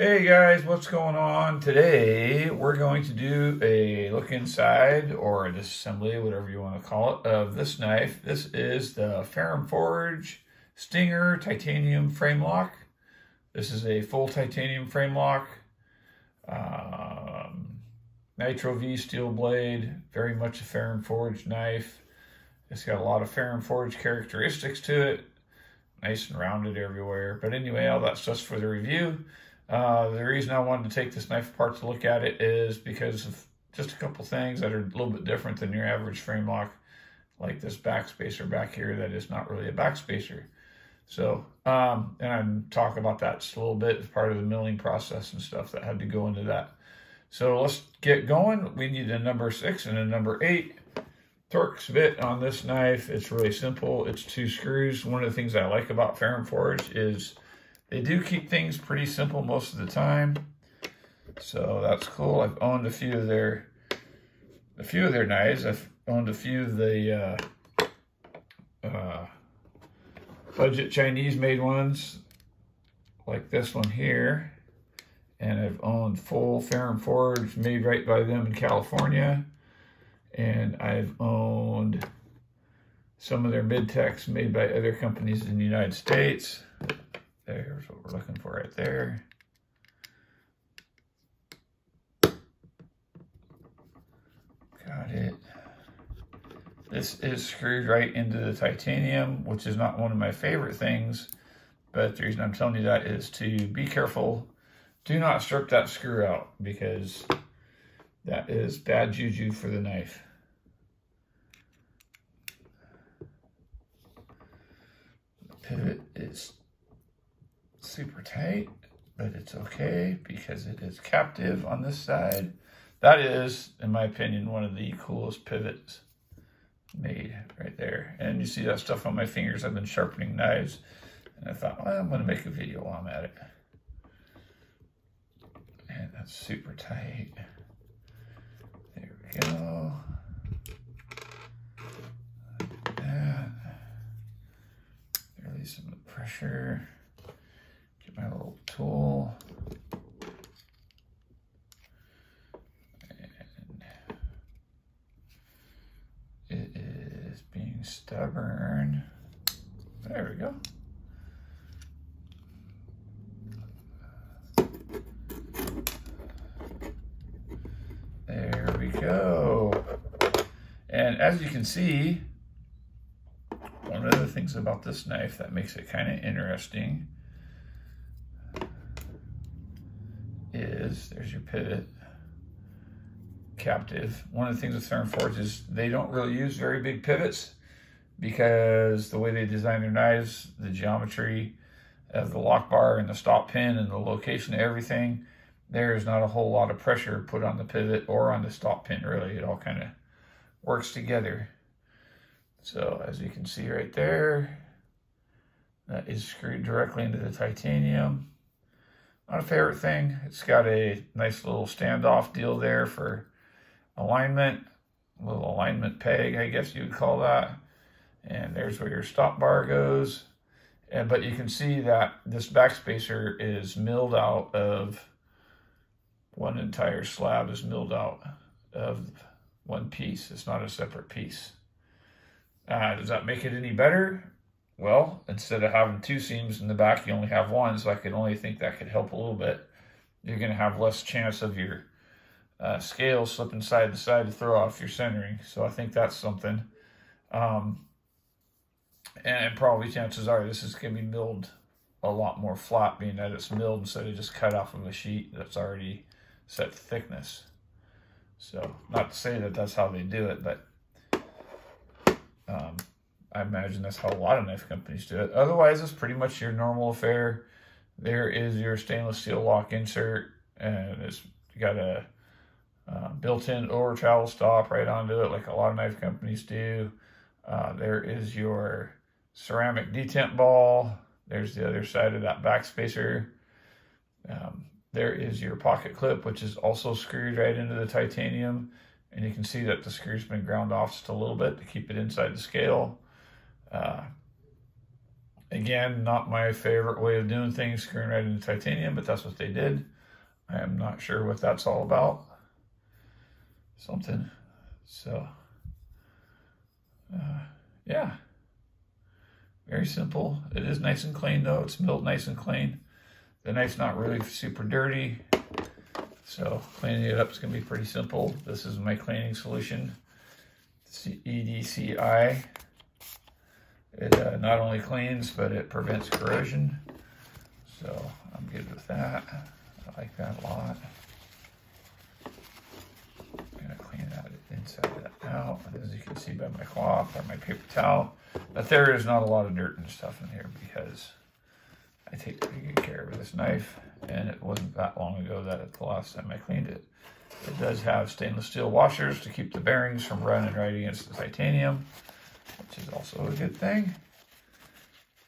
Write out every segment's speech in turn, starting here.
Hey guys, what's going on? Today we're going to do a look inside or a disassembly, whatever you want to call it, of this knife. This is the Ferrum Forge Stinger titanium frame lock. This is a full titanium frame lock. Um, Nitro V steel blade, very much a Ferrum Forge knife. It's got a lot of Ferrum Forge characteristics to it. Nice and rounded everywhere. But anyway, all that's just for the review. Uh, the reason I wanted to take this knife apart to look at it is because of just a couple things that are a little bit different than your average frame lock, like this backspacer back here that is not really a backspacer. So, um, and I'm talk about that just a little bit as part of the milling process and stuff that had to go into that. So let's get going. We need a number six and a number eight. Torx bit on this knife. It's really simple. It's two screws. One of the things I like about Ferrum Forge is they do keep things pretty simple most of the time. So that's cool. I've owned a few of their a few of their knives. I've owned a few of the uh, uh, budget Chinese made ones like this one here. And I've owned full Ferrum Forge made right by them in California. And I've owned some of their mid-techs made by other companies in the United States. There's what we're looking for right there. Got it. This is screwed right into the titanium, which is not one of my favorite things. But the reason I'm telling you that is to be careful. Do not strip that screw out because that is bad juju for the knife. The pivot is super tight, but it's okay because it is captive on this side. That is, in my opinion, one of the coolest pivots made right there. And you see that stuff on my fingers. I've been sharpening knives. And I thought, well, I'm going to make a video while I'm at it. And that's super tight. There we go. Like that. Release some pressure my little tool. And it is being stubborn. There we go. There we go. And as you can see, one of the things about this knife that makes it kind of interesting is, there's your pivot, captive. One of the things with Ferrum Forge is they don't really use very big pivots because the way they design their knives, the geometry of the lock bar and the stop pin and the location of everything, there is not a whole lot of pressure put on the pivot or on the stop pin really. It all kind of works together. So as you can see right there, that is screwed directly into the titanium. Not a favorite thing. It's got a nice little standoff deal there for alignment. A little alignment peg, I guess you would call that. And there's where your stop bar goes. And But you can see that this backspacer is milled out of one entire slab is milled out of one piece. It's not a separate piece. Uh, does that make it any better? Well, instead of having two seams in the back, you only have one, so I could only think that could help a little bit. You're going to have less chance of your uh, scale slipping side to side to throw off your centering. So I think that's something. Um, and probably chances are this is going to be milled a lot more flat, being that it's milled instead of just cut off of a sheet that's already set thickness. So not to say that that's how they do it, but um, I imagine that's how a lot of knife companies do it. Otherwise, it's pretty much your normal affair. There is your stainless steel lock insert, and it's got a uh, built-in over travel stop right onto it, like a lot of knife companies do. Uh, there is your ceramic detent ball. There's the other side of that backspacer. Um, there is your pocket clip, which is also screwed right into the titanium. And you can see that the screw's been ground off just a little bit to keep it inside the scale. Uh, Again, not my favorite way of doing things, screwing right into titanium, but that's what they did. I am not sure what that's all about. Something. So, uh, yeah. Very simple. It is nice and clean though. It's milled nice and clean. The knife's not really super dirty. So cleaning it up is going to be pretty simple. This is my cleaning solution. EDCI. It uh, not only cleans, but it prevents corrosion. So I'm good with that. I like that a lot. I'm gonna clean that inside that out. As you can see by my cloth or my paper towel. But there is not a lot of dirt and stuff in here because I take pretty good care of this knife. And it wasn't that long ago that the last time I cleaned it. It does have stainless steel washers to keep the bearings from running right against the titanium which is also a good thing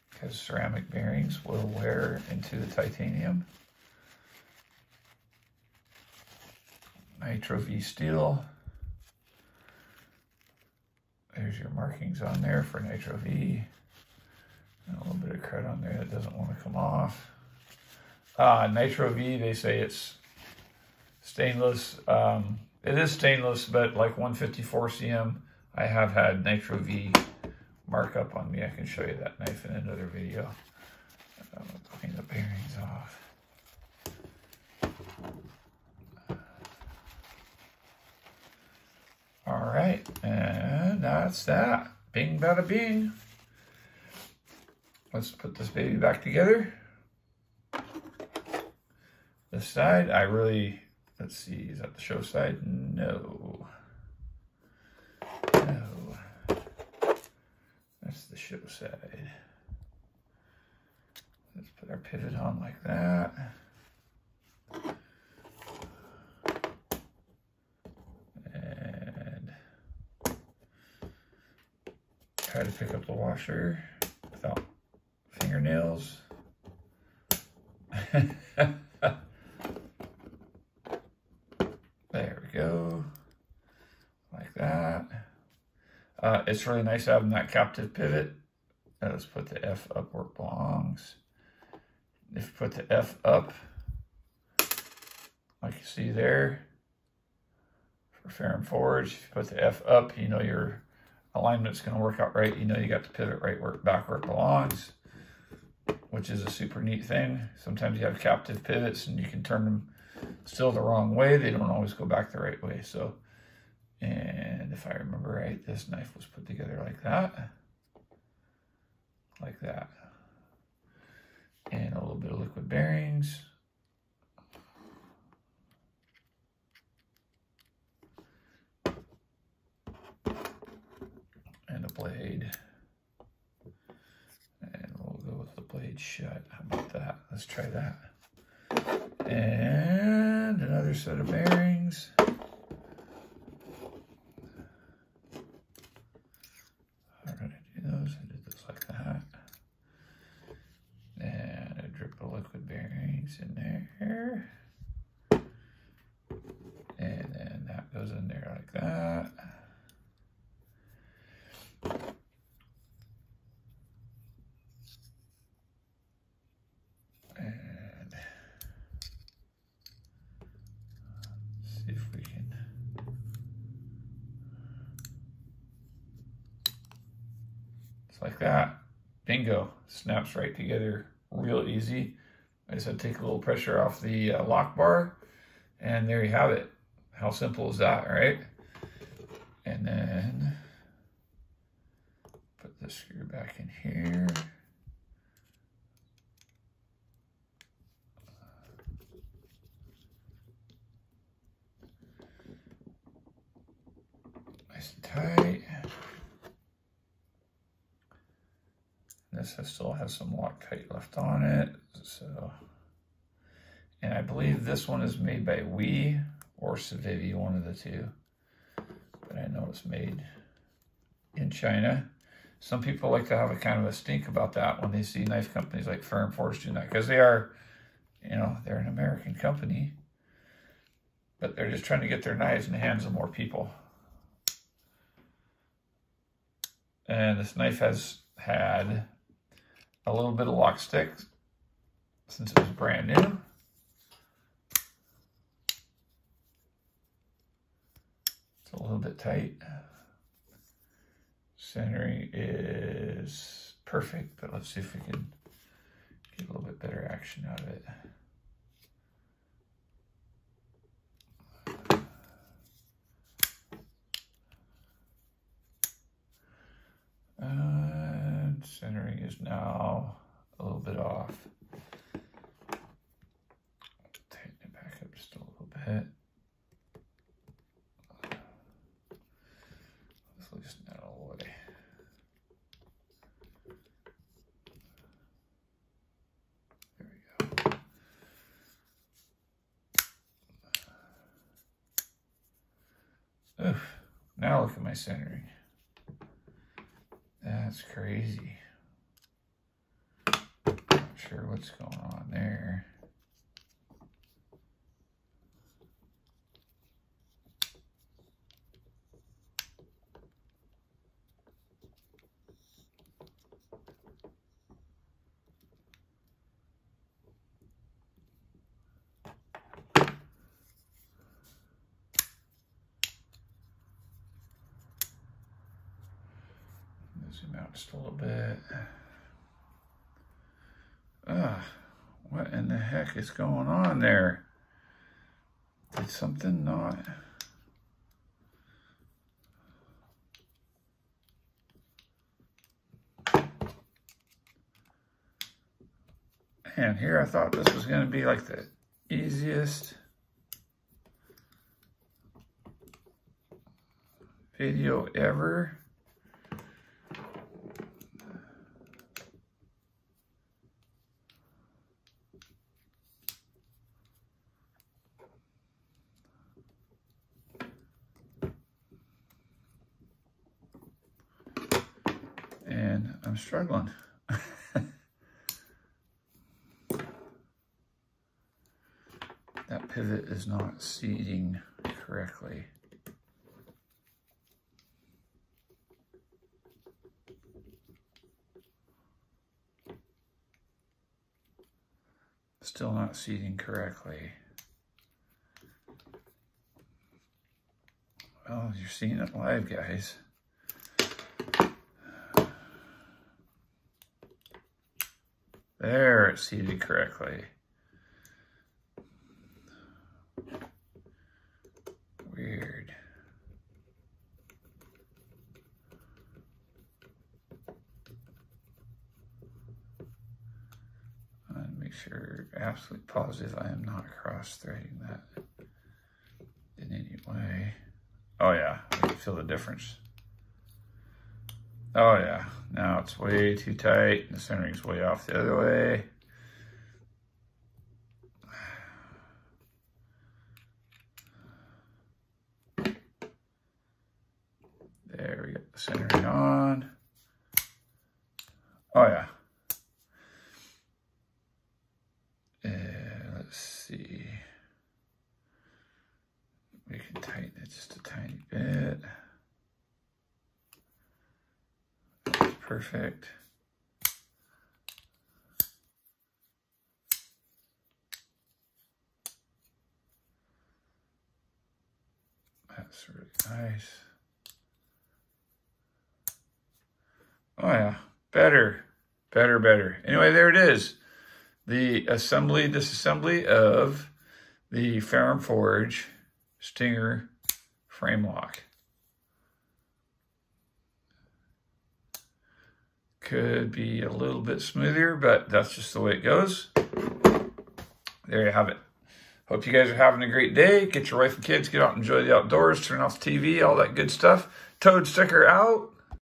because ceramic bearings will wear into the titanium. Nitro V steel. There's your markings on there for Nitro V. A little bit of crud on there that doesn't want to come off. Uh, Nitro V, they say it's stainless. Um, it is stainless, but like 154CM I have had Nitro V markup on me. I can show you that knife in another video. I'm going to clean the bearings off. All right, and that's that. Bing bada bing. Let's put this baby back together. This side, I really, let's see, is that the show side? No. No. That's the show side. Let's put our pivot on like that. And try to pick up the washer without fingernails. there we go. Like that. Uh, it's really nice having that captive pivot. Let's put the F up where it belongs. If you put the F up, like you see there, for Ferrum Forge, if you put the F up, you know your alignment's going to work out right. You know you got the pivot right where back where it belongs, which is a super neat thing. Sometimes you have captive pivots and you can turn them still the wrong way. They don't always go back the right way. So and if I remember right, this knife was put together like that. Like that. And a little bit of liquid bearings. And a blade. And we'll go with the blade shut. How about that? Let's try that. And another set of bearings. How did I do those? I did those like that. And a drip of liquid bearings in there. And then that goes in there like that. And see if we can It's like that. Bingo. Snaps right together real easy. I to take a little pressure off the uh, lock bar and there you have it. How simple is that, right? And then put the screw back in here. Nice and tight. This still has some Loctite left on it. So, and I believe this one is made by WE or Civivi, one of the two. But I know it's made in China. Some people like to have a kind of a stink about that when they see knife companies like Ferrum Forge doing that because they are, you know, they're an American company, but they're just trying to get their knives in the hands of more people. And this knife has had a little bit of lock stick since it was brand new. It's a little bit tight. Centering is perfect, but let's see if we can get a little bit better action out of it. And centering is now a little bit off. Tighten it back up just a little bit. Let's loosen that all the way. There we go. Oof. Now look at my centering. That's crazy. Sure what's going on there. Zoom out just a little bit. Ah, what in the heck is going on there? Did something not? And here I thought this was going to be like the easiest video ever. And I'm struggling. that pivot is not seating correctly. Still not seating correctly. Well, you're seeing it live, guys. There, it's seated correctly. Weird. And make sure, absolutely positive I am not cross-threading that in any way. Oh yeah, I can feel the difference. Oh yeah, now it's way too tight. The centering's way off the other way. There we got the centering on. Oh yeah. And let's see. We can tighten it just a tiny bit. Perfect. That's really nice. Oh yeah, better, better, better. Anyway, there it is. The assembly, disassembly of the Ferrum Forge Stinger frame lock. Could be a little bit smoother, but that's just the way it goes. There you have it. Hope you guys are having a great day. Get your wife and kids, get out enjoy the outdoors, turn off the TV, all that good stuff. Toad sticker out.